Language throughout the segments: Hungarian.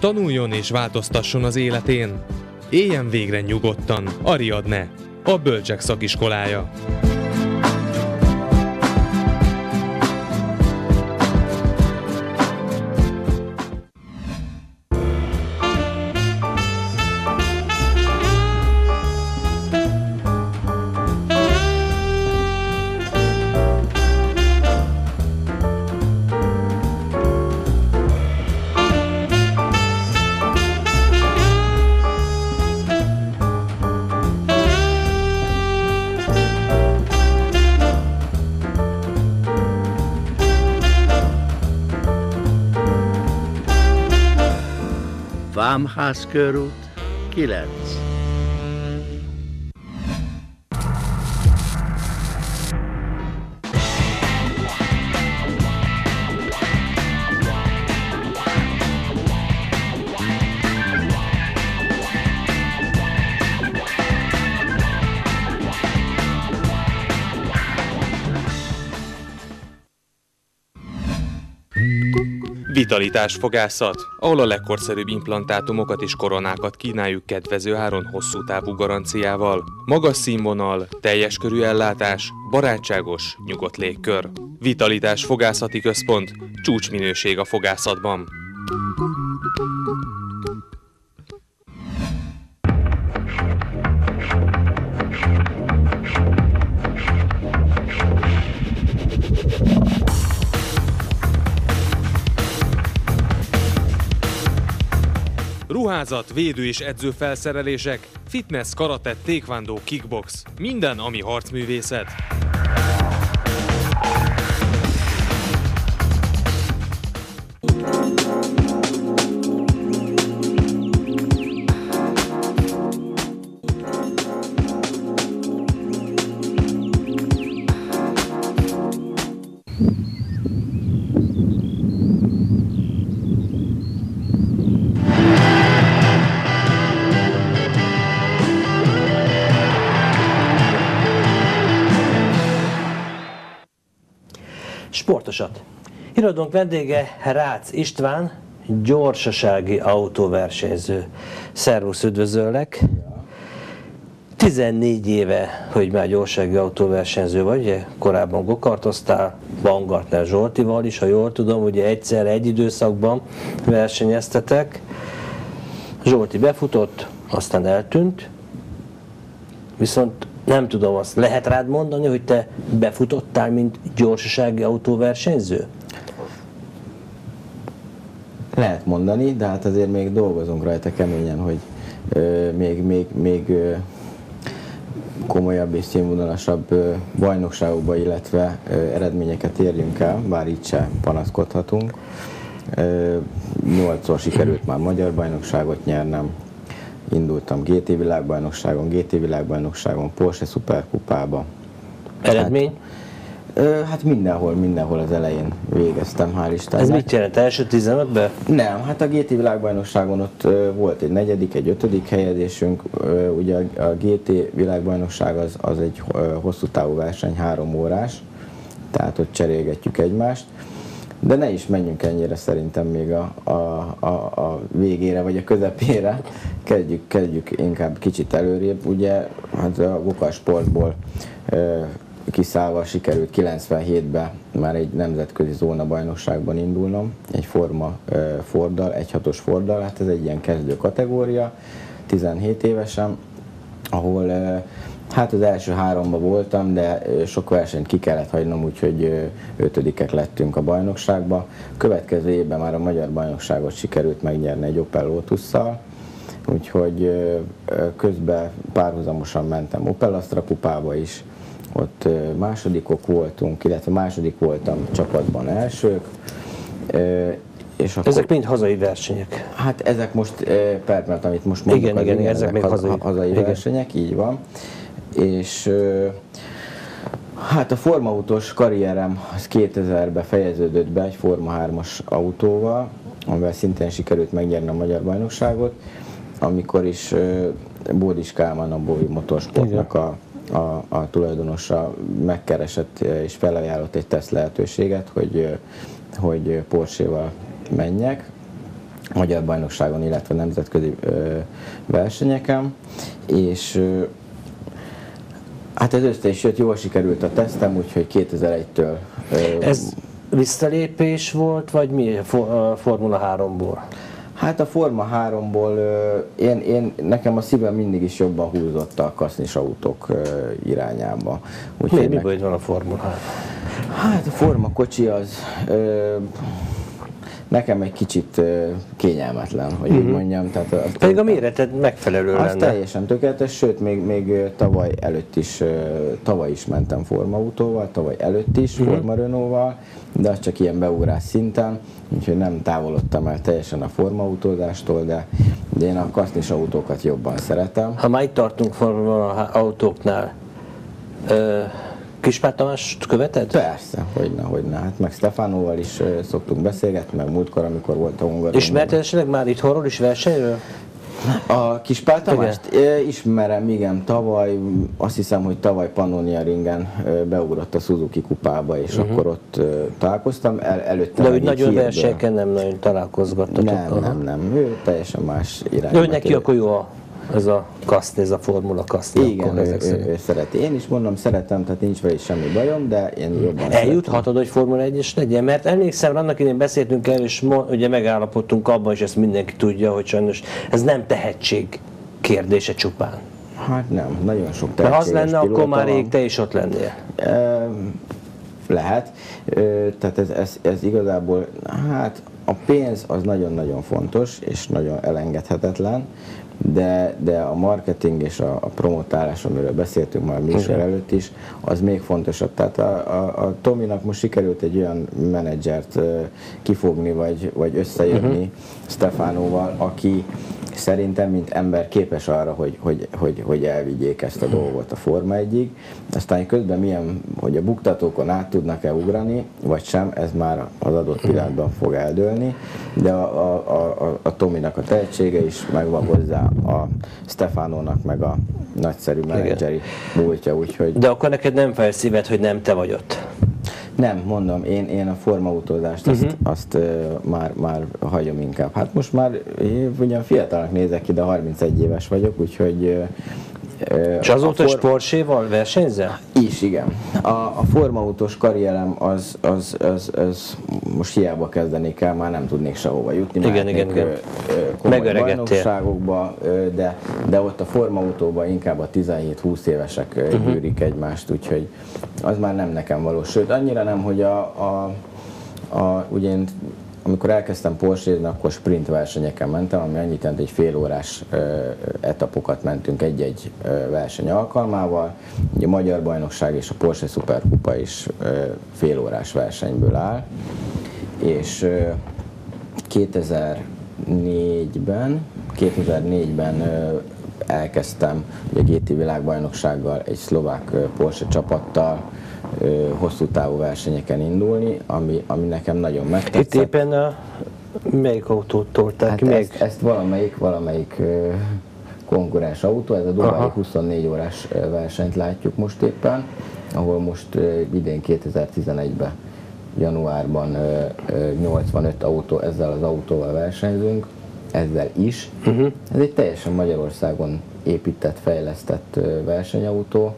Tanuljon és változtasson az életén. Éljen végre nyugodtan. Ariadne, a Bölcsek Szakiskolája. Vámház körút 9. Vitalitás fogászat, ahol a legkorszerűbb implantátumokat és koronákat kínáljuk kedvező áron hosszú távú garanciával. Magas színvonal, teljes körű ellátás, barátságos, nyugodt légkör. Vitalitás fogászati központ, csúcsminőség a fogászatban. Ruházat, védő és edző felszerelések, fitness, karate, taekwondo, kickbox, minden, ami harcművészet. Sportosat. Irodónk vendége Rácz István, gyorsasági autóversenyző. Szervusz, üdvözöllek! 14 éve, hogy már gyorsági autóversenyző vagy, ugye? korábban gokartoztál, Baumgartner Zsoltival is, ha jól tudom, ugye egyszer egy időszakban versenyeztetek. Zsolti befutott, aztán eltűnt, viszont nem tudom azt, lehet rád mondani, hogy te befutottál, mint gyorsasági autóversenyző? Lehet mondani, de hát azért még dolgozunk rajta keményen, hogy ö, még, még, még ö, komolyabb és színvonalasabb ö, bajnokságokba, illetve ö, eredményeket érjünk el, bár így sem panaszkodhatunk. Nyolcszor sikerült már magyar bajnokságot nyernem, indultam GT világbajnokságon, GT világbajnokságon, Porsche szuperkupába. Eredmény? Hát mindenhol, mindenhol az elején végeztem, hál' Istennek. Ez mit jelent? Első 15-ben? Nem, hát a GT világbajnokságon ott volt egy negyedik, egy ötödik helyezésünk. Ugye a, GT világbajnokság az, az egy hosszú távú verseny, három órás, tehát ott cserélgetjük egymást. De ne is menjünk ennyire szerintem még a, a, a, a végére, vagy a közepére. Kezdjük, kezdjük inkább kicsit előrébb. Ugye hát a Gokar sportból ö, kiszállva sikerült 97-ben már egy nemzetközi zónabajnokságban indulnom, egy forma ö, Forddal, egy hatos Forddal, hát ez egy ilyen kezdő kategória, 17 évesen, ahol ö, hát az első háromba voltam, de sok versenyt ki kellett hagynom, úgyhogy ötödikek lettünk a bajnokságba. Következő évben már a magyar bajnokságot sikerült megnyerni egy Opel Lotusszal, úgyhogy közben párhuzamosan mentem Opel Astra kupába is, ott másodikok voltunk, illetve második voltam csapatban elsők. És akkor, Ezek mind hazai versenyek. Hát ezek most, eh, per mert amit most mondok, Igen, az igen, ezek még hazai. hazai Igen. versenyek, így van. És hát a formautós karrierem az 2000-ben fejeződött be egy Forma 3-as autóval, amivel szintén sikerült megnyerni a magyar bajnokságot, amikor is Bódis Kálmán a Bóvi Motorsportnak a, a, a tulajdonosa megkeresett és felajánlott egy teszt lehetőséget, hogy, hogy Porsche-val menjek. magyar bajnokságon, illetve nemzetközi versenyeken, és hát ez össze is jött, jól sikerült a tesztem, úgyhogy 2001-től ö, Ez visszalépés volt, vagy mi a Formula 3-ból? Hát a Forma 3-ból ö, én, én, nekem a szívem mindig is jobban húzott a kasznis autók irányába. Úgyhogy Mi, mi nek- van a Formula 3? Hát a Forma kocsi az ö, nekem egy kicsit kényelmetlen, hogy így mondjam. Tehát a, Pedig a méreted megfelelő az lenne. teljesen tökéletes, sőt, még, még tavaly előtt is, tavaly is mentem formautóval, tavaly előtt is Mhm. Forma Renault-val, de az csak ilyen beugrás szinten, úgyhogy nem távolodtam el teljesen a formautózástól, de, de én a kasznis autókat jobban szeretem. Ha már itt tartunk Formula autóknál, ö, Kispár Tamást követed? Persze, hogyne, hogyne. Hát meg Stefánóval is szoktunk beszélgetni, meg múltkor, amikor volt a Hungaroringen. Ismerted esetleg már itthonról is versenyről? A kis Pál Tamást Ö, ismerem, igen, tavaly, azt hiszem, hogy tavaly Pannonia ringen beugrott a Suzuki kupába, és akkor ott találkoztam, El, előtte De úgy nagyon versenyeken nem nagyon találkozgattatok. Nem, nem, nem, ő teljesen más irányba. Hogy neki akkor jó a, ez a kaszni, ez a formula kaszni. Igen, ő, ezek ő, szerint. ő, szereti. Én is mondom, szeretem, tehát nincs vele is semmi bajom, de én jobban szeretem. Eljuthatod, hogy Formula 1-es legyen? Mert emlékszem, annak idején beszéltünk el, és mo- ugye megállapodtunk abban, és ezt mindenki tudja, hogy sajnos ez nem tehetség kérdése csupán. Hát nem, nagyon sok Mert ha az lenne, akkor már rég te is ott lennél. Lehet. Tehát ez, ez, ez igazából, hát a pénz az nagyon-nagyon fontos, és nagyon elengedhetetlen, de, de a marketing és a, a promotálás, amiről beszéltünk már műsor előtt is, az még fontosabb. Tehát a, a, a Tominak most sikerült egy olyan menedzsert kifogni, vagy, vagy összejönni uh-huh. Stefánóval, aki szerintem, mint ember képes arra, hogy, hogy, hogy, hogy elvigyék ezt a dolgot a Forma 1 Aztán közben milyen, hogy a buktatókon át tudnak-e ugrani, vagy sem, ez már az adott pillanatban fog eldőlni, de a, a, a, a, Tominak a tehetsége is megvan hozzá, a Stefánónak meg a nagyszerű menedzseri múltja, úgyhogy De akkor neked nem fel szíved, hogy nem te vagy ott. Nem, mondom, én, én a formautózást azt, uh-huh. azt uh, már, már hagyom inkább. Hát most már én ugyan fiatalnak nézek ki, de 31 éves vagyok, úgyhogy uh, És azóta is Porsche-val versenyzel? is, igen. A, a formautós karrierem az, az, az, az, most hiába kezdenék el, már nem tudnék sehova jutni. Igen, mehetnék, igen, igen. Megöregedtél. de, de ott a formautóban inkább a 17-20 évesek uh-huh. gyűrik egymást, úgyhogy az már nem nekem való. Sőt, annyira nem, hogy a, a, a ugye én amikor elkezdtem porsche akkor sprint versenyeken mentem, ami annyit jelent, egy fél órás etapokat mentünk egy-egy verseny alkalmával. Ugye a Magyar Bajnokság és a Porsche Superkupa is fél órás versenyből áll. És ö, 2004-ben, 2004-ben ö, elkezdtem a GT világbajnoksággal egy szlovák Porsche csapattal hosszú távú versenyeken indulni, ami, ami nekem nagyon megtetszett. Itt éppen a, melyik autót tolták Hát? Melyik? ezt, ezt valamelyik, valamelyik konkurens autó, ez a Dubai Aha. 24 órás versenyt látjuk most éppen, ahol most idén 2011-ben januárban ö, ö, 85 autó, ezzel az autóval versenyzünk, ezzel is. Uh-huh. Ez egy teljesen Magyarországon épített, fejlesztett versenyautó,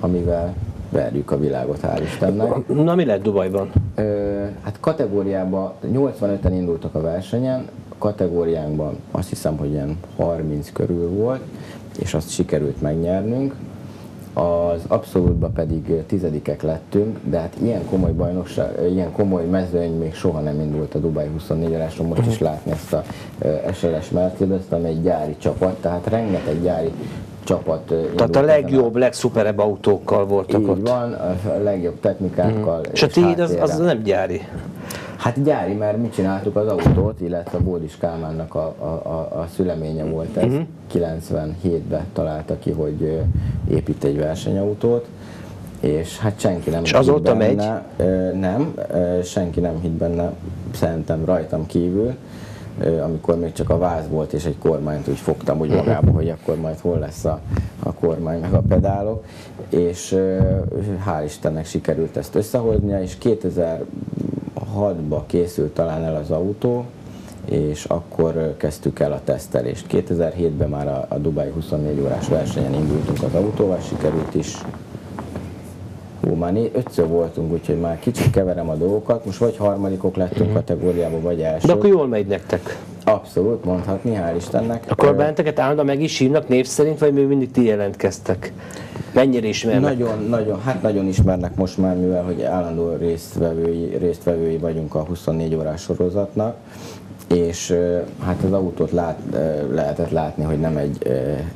amivel verjük a világot, hál' Istennek. Na mi lett Dubajban? Ö, hát kategóriában 85-en indultak a versenyen, kategóriánkban azt hiszem, hogy ilyen 30 körül volt, és azt sikerült megnyernünk. Az abszolútban pedig tizedikek lettünk, de hát ilyen komoly bajnokság, ilyen komoly mezőny még soha nem indult a Dubai 24 óráson. Most is látni ezt a SLS Mercedes-t, ami egy gyári csapat, tehát rengeteg gyári csapat indult Tehát a ezen legjobb, legszuperebb autókkal voltak Így ott. van, a a legjobb technikákkal. És a tiéd az, az nem gyári. Hát gyári, mert mi csináltuk az autót, illetve Bódis Kálmánnak a, a, a, a szüleménye volt ez. Mhm. Uh-huh. 97-ben találta ki, hogy ö, épít egy versenyautót, és hát senki nem És azóta benne. Ö, nem, ö, senki nem hitt benne, szerintem rajtam kívül, amikor még csak a váz volt, és egy kormányt úgy fogtam úgy magába, hogy akkor majd hol lesz a, a kormány, meg a pedálok, és hál' Istennek sikerült ezt összehoznia, és 2006-ba készült talán el az autó, és akkor kezdtük el a tesztelést. 2007-ben már a, a Dubai 24 órás versenyen indultunk az autóval, sikerült is Hú, már né, ötször voltunk, úgyhogy már kicsit keverem a dolgokat. Most vagy harmadikok lettünk kategóriában, vagy első. De akkor jól megy nektek. Abszolút, mondhatni, hál' Istennek. Akkor benneteket állandóan meg is hívnak név szerint, vagy még mindig ti jelentkeztek? Mennyire ismernek? Nagyon, nagyon, hát nagyon ismernek most már, mivel hogy állandó résztvevői, résztvevői vagyunk a 24 órás sorozatnak, és hát az autót lát, lehetett látni, hogy nem egy,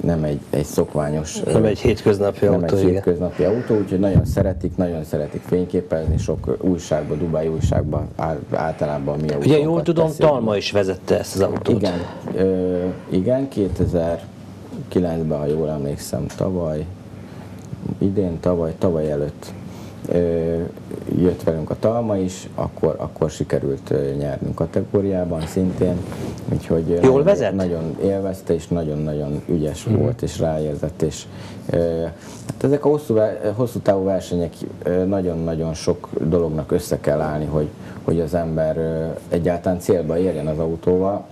nem egy, egy szokványos, Nem egy hétköznapi nem autó, egy igen. hétköznapi autó, úgyhogy nagyon szeretik, nagyon szeretik fényképezni, sok újságban, Dubai újságban ál- általában mi Ugye jól tudom, beszélünk. Talma is vezette ezt az autót. Igen, ö, igen, 2009-ben, ha jól emlékszem, tavaly, idén, tavaly, tavaly előtt jött velünk a Talma is, akkor, akkor sikerült nyernünk kategóriában szintén, úgyhogy Jól nagyon- vezet? nagyon élvezte, és nagyon-nagyon ügyes volt, és ráérzett, és hát ezek a hosszú, hosszú távú versenyek nagyon-nagyon sok dolognak össze kell állni, hogy, hogy az ember egyáltalán célba érjen az autóval.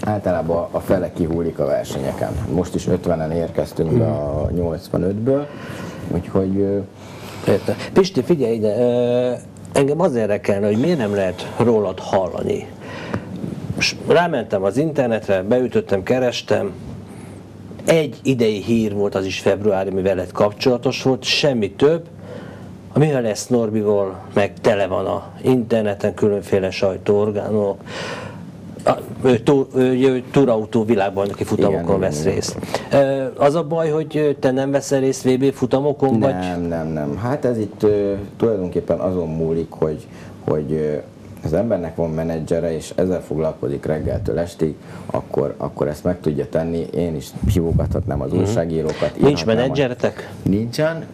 Általában a fele kihúlik a versenyeken. Most is 50-en érkeztünk be a 85-ből, úgyhogy ö, Értem. Pisti, figyelj ide, engem az érdekelne, hogy miért nem lehet rólad hallani. Most rámentem az internetre, beütöttem, kerestem, egy idei hír volt, az is februári, mi veled kapcsolatos volt, semmi több. A mi lesz Norbival, meg tele van a interneten különféle sajtóorgánok, túrautó világbajnoki futamokon Igen, vesz igen, részt. Az a baj, hogy te nem veszel részt VB futamokon, vagy? Nem, nem, nem. Hát ez itt tulajdonképpen azon múlik, hogy, hogy az embernek van menedzsere, és ezzel foglalkozik reggeltől estig, akkor, akkor ezt meg tudja tenni. Én is hívogathatnám az újságírókat. Mhm. Nincs a- menedzseretek? Nincsen,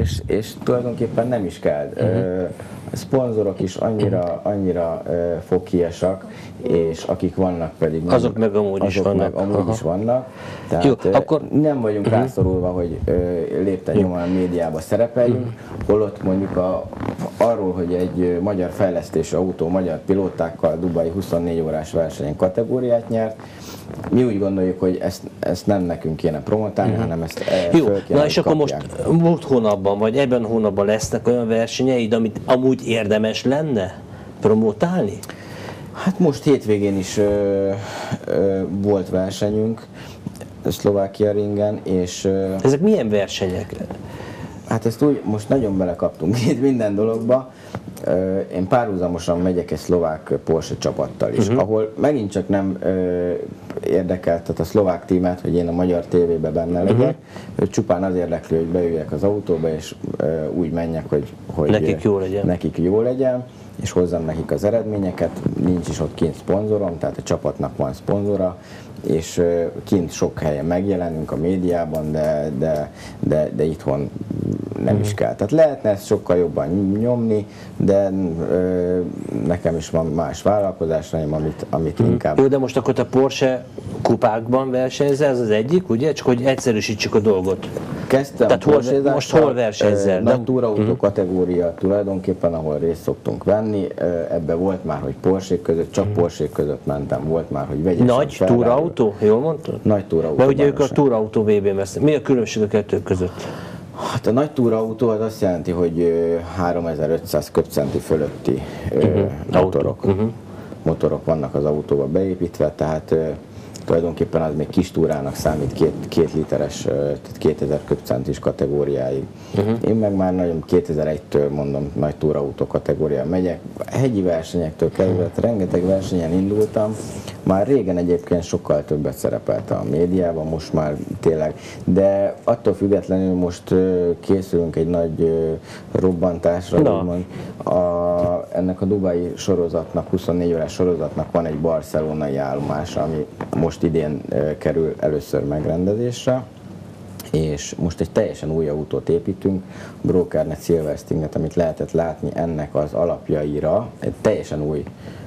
és, és tulajdonképpen nem is kell. Uh-huh. Szponzorok is annyira, annyira fogkiesak, és akik vannak pedig... Azok meg amúgy is azok vannak. Meg amúgy Aha. is vannak. Tehát Jó, akkor- nem vagyunk uh-huh. rászorulva, hogy ö, lépten nyomon a médiába szerepeljünk, uh-huh. holott mondjuk a, arról, hogy egy magyar fejlesztésű autó magyar pilótákkal Dubai 24 órás versenyen kategóriát nyert, mi úgy gondoljuk, hogy ezt, ezt nem nekünk kéne promotálni, uh-huh. hanem ezt ö, Jó, kéne, na és akkor most múlt hónapban, vagy ebben hónapban lesznek olyan versenyeid, amit amúgy érdemes lenne promotálni? Hát most hétvégén is ö, ö, volt versenyünk Szlovákia ringen, és ö, Ezek milyen versenyek? hát ezt úgy most nagyon belekaptunk itt minden dologba. Ö, Én párhuzamosan megyek egy szlovák Porsche csapattal is, uh-huh. ahol megint csak nem ö, érdekelt tehát a szlovák tímet, hogy én a magyar tévében benne legyek. Uh-huh. Csupán az érdekli, hogy beüljek az autóba, és ö, úgy menjek, hogy, hogy Nekik jó legyen. Nekik jó legyen és hozzam nekik az eredményeket, nincs is ott kint szponzorom, tehát a csapatnak van szponzora, és kint sok helyen megjelenünk a médiában, de, de, de, de itthon nem Mhm. is kell. Tehát lehetne ezt sokkal jobban nyomni, de ö, nekem is van más vállalkozásaim, amit, amit inkább Jó, de most akkor te Porsche kupákban versenyzel, ez az egyik, ugye? Csak hogy egyszerűsítsük a dolgot. Kezdtem Tehát hol- most hol versenyzel? Nagy túrautó kategória tulajdonképpen, ahol részt szoktunk venni. Ebbe volt már, hogy Porsche között, csak Porsche között mentem, volt már, hogy vegyesen Nagy Ferrari. túrautó, jól mondtad? Nagy túrautó. Mert ugye ők a túrautó VB-n vesznek. Mi a különbség a kettő között? Hát a nagy túrautó az azt jelenti, hogy ö, 3500 köbcenti fölötti uh-huh. motorok. Uh-huh. motorok vannak az autóba beépítve, tehát tulajdonképpen az még kis túrának számít két, két literes, tehát 2000 köbcentis kategóriáig. Uh-huh. Én meg már nagyon 2001-től mondom nagy túrautó kategórián megyek. Hegyi versenyektől kezdve, uh-huh. rengeteg versenyen indultam, már régen egyébként sokkal többet szerepelt a médiában, most már tényleg, de attól függetlenül most készülünk egy nagy robbantásra, Na. úgymond. A, ennek a Dubai sorozatnak, 24 órás sorozatnak van egy barcelonai állomása, ami most idén ö, kerül először megrendezésre és most egy teljesen új autót építünk, Brokernet Silverstinget, amit lehetett látni ennek az alapjaira, egy teljesen új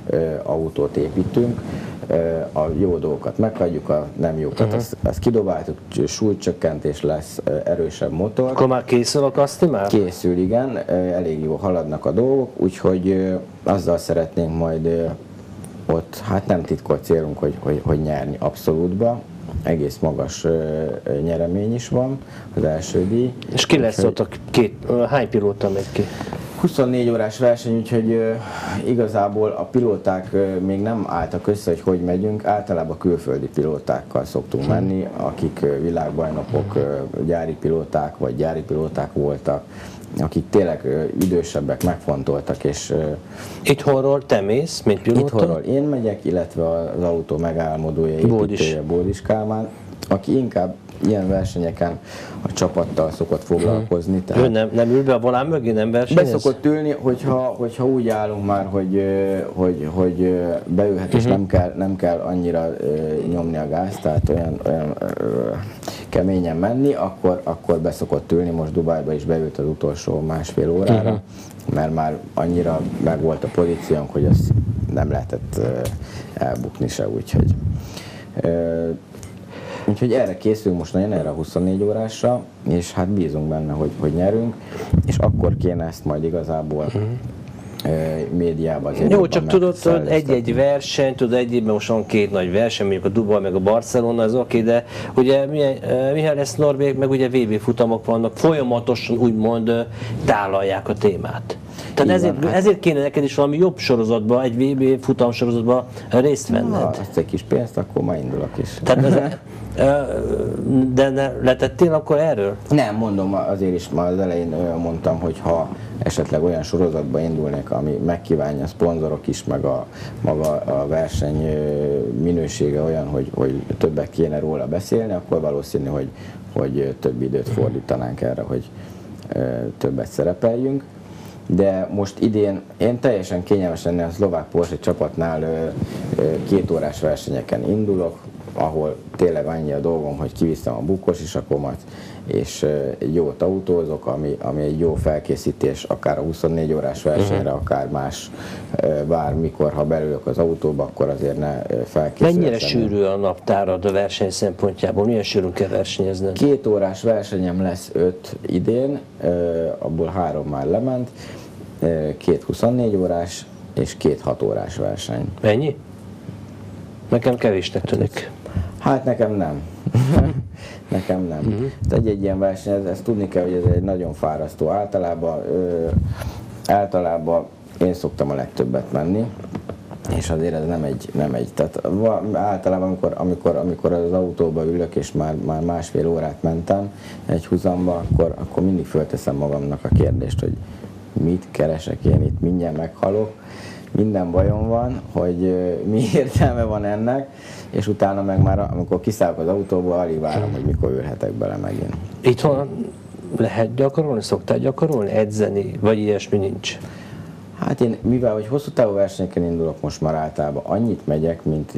ö, autót építünk, ö, a jó dolgokat meghagyjuk, a nem jókat uh-huh. azt, azt kidobáltuk, súlycsökkentés lesz, ö, erősebb motor. Akkor már készül a kaszti már? Készül, igen, ö, elég jó haladnak a dolgok, úgyhogy ö, azzal szeretnénk majd ö, ott hát nem titkolt célunk, hogy, hogy, hogy nyerni abszolútba, egész magas ö, nyeremény is van, az első díj. És ki lesz Úgyhogy- ott a két, hány pilóta megy ki? 24 órás verseny, úgyhogy ö, igazából a pilóták ö, még nem álltak össze, hogy hogy megyünk. Általában külföldi pilótákkal szoktunk menni, akik világbajnokok, gyári pilóták vagy gyári pilóták voltak, akik tényleg idősebbek, megfontoltak, és Itthonról te mész, mint pilóta? itthonról én megyek, illetve az autó megálmodója, Bódis. építője Bódis Kálmán, aki inkább ilyen versenyeken a csapattal szokott foglalkozni. Tehát Ő nem, nem ül be a volán mögé, nem versenyez? Beszokott ülni, hogyha, hogyha úgy állunk már, hogy, hogy, hogy beülhet, és nem kell, nem kell annyira nyomni a gázt, tehát olyan, olyan keményen menni, akkor, akkor beszokott ülni. Most Dubajba is beült az utolsó másfél órára, mert már annyira meg volt a pozíciónk, hogy ezt nem lehetett elbukni se, úgyhogy Úgyhogy erre készülünk most nagyon erre a 24 órásra, és hát bízunk benne, hogy, hogy nyerünk, és akkor kéne ezt majd igazából ö, médiában azért Jó, csak tudod, megszellőztetni. egy-egy verseny, tudod, egy évben most van két nagy verseny, mondjuk a Dubaj meg a Barcelona, az oké, de ugye Mihály lesz Norvég, meg ugye VB futamok vannak, folyamatosan úgymond tálalják a témát. Tehát Így ezért, van, hát- ezért kéne neked is valami jobb sorozatba, egy VB futam sorozatba részt Ha venned. azt egy kis pénzt, akkor ma indulok is. Tehát ez, de ne, letettél akkor erről? Nem, mondom, azért is már az elején mondtam, hogy ha esetleg olyan sorozatba indulnék, ami megkívánja a szponzorok is, meg a maga a verseny minősége olyan, hogy, hogy többek kéne róla beszélni, akkor valószínű, hogy, hogy több időt fordítanánk erre, hogy többet szerepeljünk. De most idén én teljesen kényelmesen a szlovák Porsche csapatnál két órás versenyeken indulok, ahol tényleg annyi a dolgom, hogy kiviszem a bukkos isakomat, és egy jót autózok, ami, ami egy jó felkészítés, akár a 24 órás versenyre, akár más, bármikor, ha belülök az autóba, akkor azért ne ö, felkészületlenül. Mennyire sűrű a naptárad a verseny szempontjából? Milyen sűrűn kell versenyezned? Két órás versenyem lesz öt idén, abból három már lement, két 24 órás és két 6 órás verseny. Mennyi? Nekem kevésnek tűnik. Hát nekem nem. nekem nem. Uh-huh. egy-egy ilyen verseny, ez, ezt tudni kell, hogy ez egy nagyon fárasztó. Általában, ö, általában én szoktam a legtöbbet menni, és azért ez nem egy, nem egy tehát általában amikor, amikor, amikor az autóba ülök, és már, már másfél órát mentem egy húzamba, akkor, akkor mindig fölteszem magamnak a kérdést, hogy mit keresek én itt, mindjárt meghalok, minden bajom van, hogy mi értelme van ennek, és utána meg már, amikor kiszállok az autóból, alig várom, hogy mikor ülhetek bele megint. Itthon lehet gyakorolni, szoktál gyakorolni, edzeni, vagy ilyesmi nincs? Hát én, mivel hogy hosszú távú versenyeken indulok most már általában, annyit megyek, mint